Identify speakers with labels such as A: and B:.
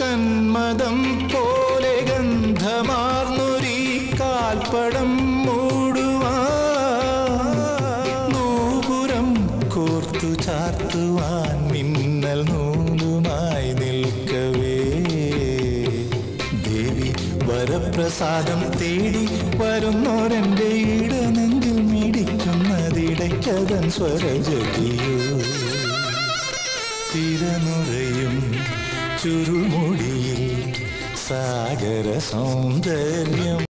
A: കന്മദം പോലെ ഗന്ധമാർന്നൊരീ കാൽപ്പടം മൂടുവാൻ. നൂപുരം കോർത്തു ചാർത്തുവാൻ മിന്നൽ നൂലുമായി നിൽക്കവേ. ദേവി വരപ്രസാദം തേടി വരുന്നോരെന്റെ ഇടനെങ്കിൽ മിടിക്കുന്നതിടയ്ക്കതൻ സ്വരജകിയോ. തിരനുറയും ചുരുമുടിയിൽ സാഗര സൗന്ദര്യം.